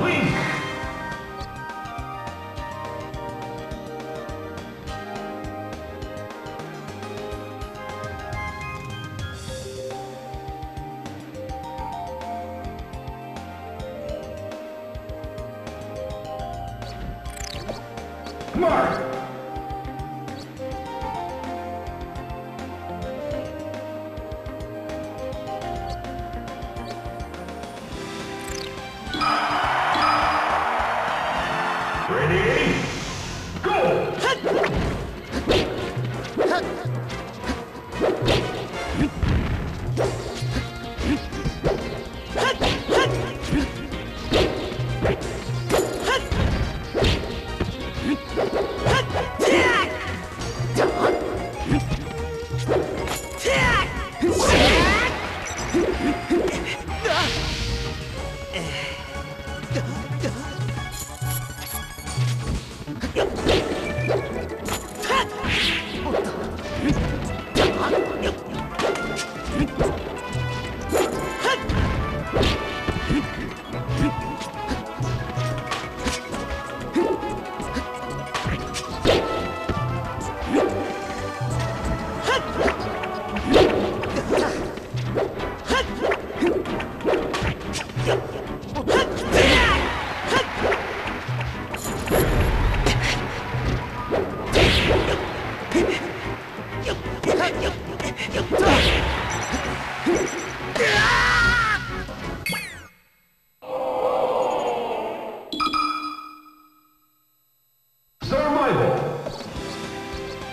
Link!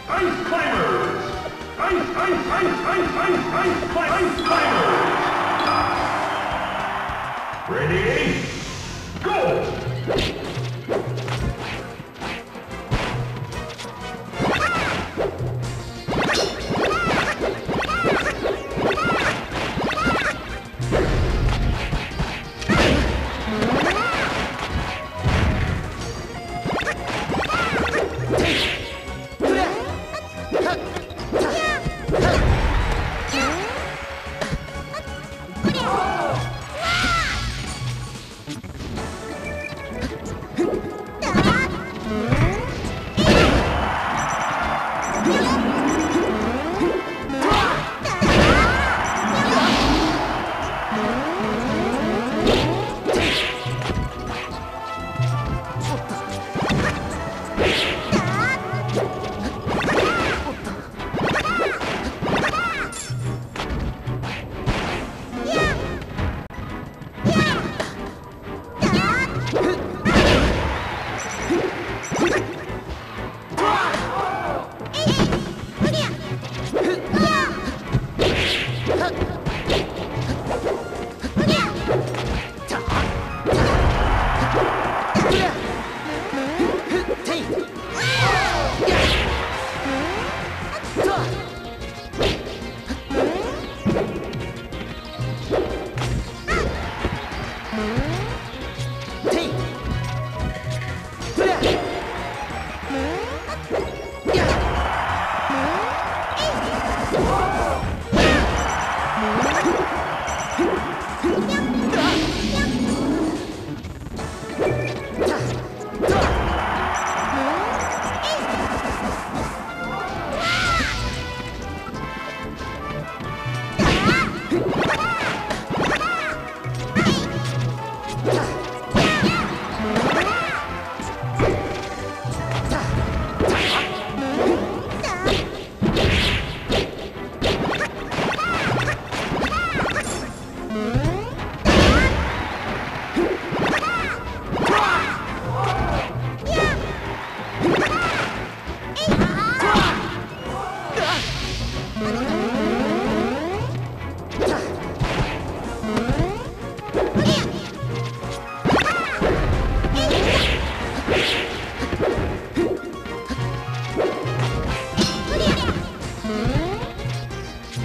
Ice Climbers! Ice, ice, ice, ice, ice, ice, cli- ice Climbers! Ready? Go!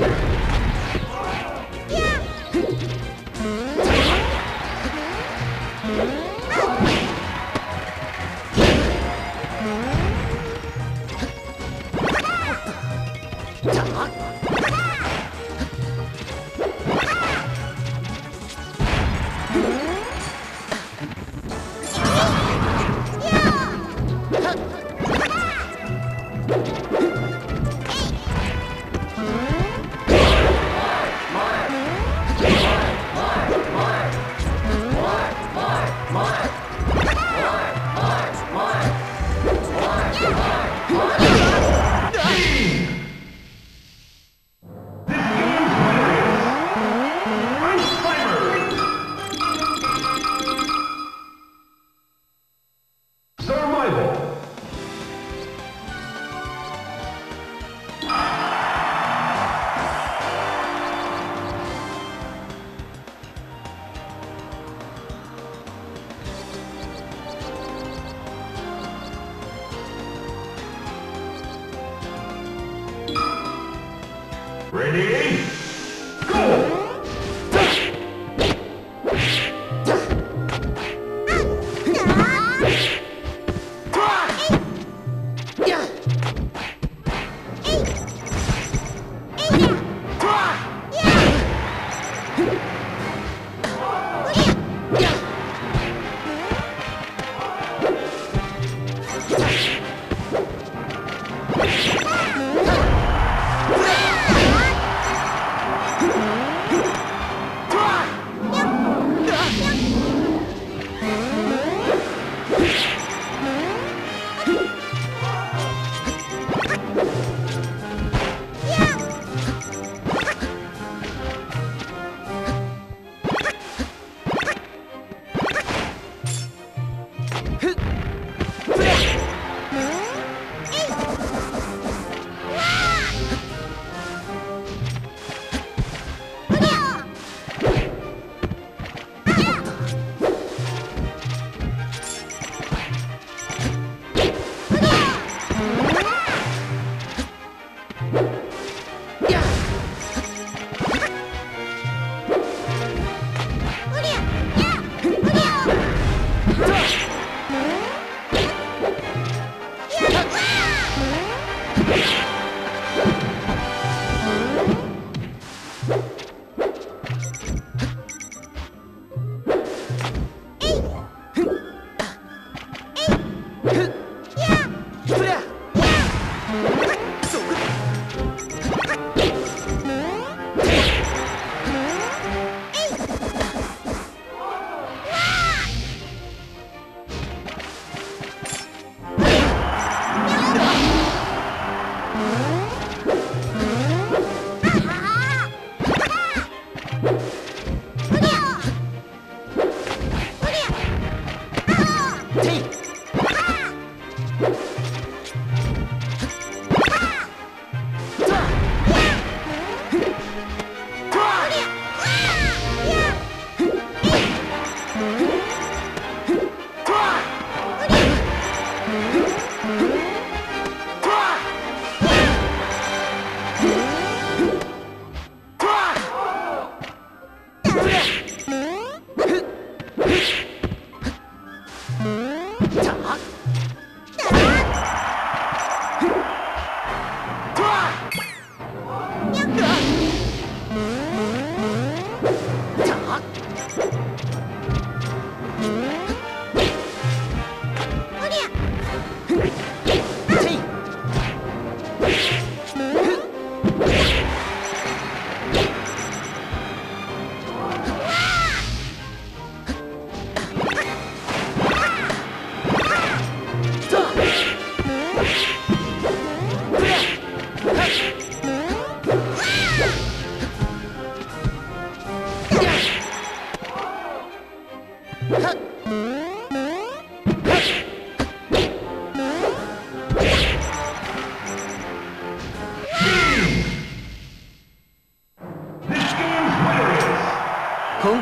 you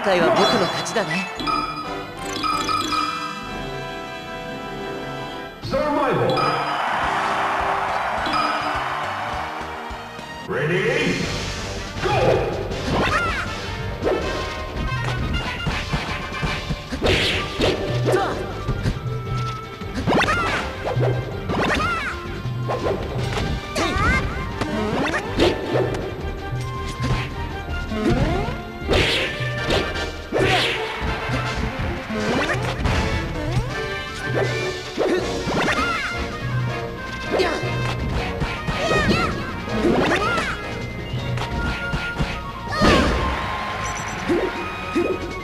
回は僕の勝ちだね。Hmph!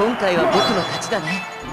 今回は僕の勝ちだね。